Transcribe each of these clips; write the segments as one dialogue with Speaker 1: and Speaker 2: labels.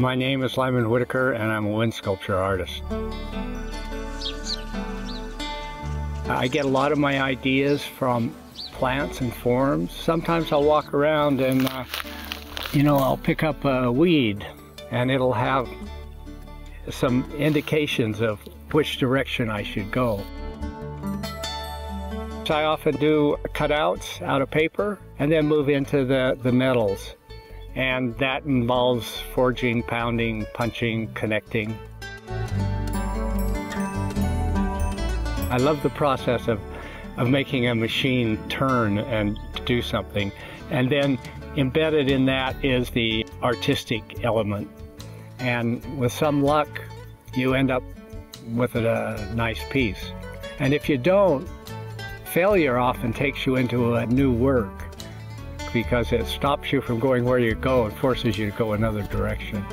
Speaker 1: My name is Lyman Whitaker, and I'm a wind sculpture artist. I get a lot of my ideas from plants and forms. Sometimes I'll walk around and, uh, you know, I'll pick up a weed and it'll have some indications of which direction I should go. I often do cutouts out of paper and then move into the, the metals. And that involves forging, pounding, punching, connecting. I love the process of, of making a machine turn and do something. And then embedded in that is the artistic element. And with some luck, you end up with a nice piece. And if you don't, failure often takes you into a new work because it stops you from going where you go and forces you to go another direction.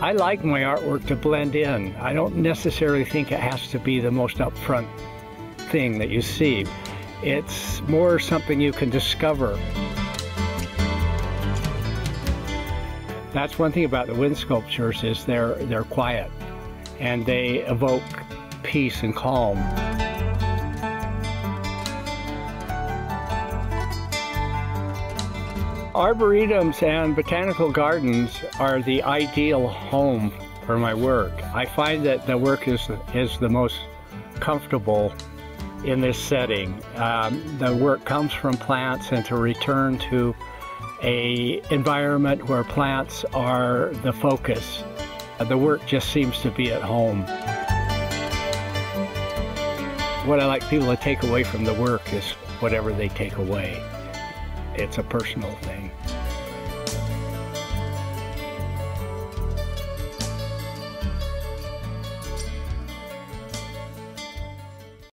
Speaker 1: I like my artwork to blend in. I don't necessarily think it has to be the most upfront thing that you see. It's more something you can discover. That's one thing about the wind sculptures is they're they're quiet and they evoke peace and calm. Arboretums and botanical gardens are the ideal home for my work. I find that the work is, is the most comfortable in this setting. Um, the work comes from plants and to return to a environment where plants are the focus. The work just seems to be at home. What I like people to take away from the work is whatever they take away. It's a personal thing.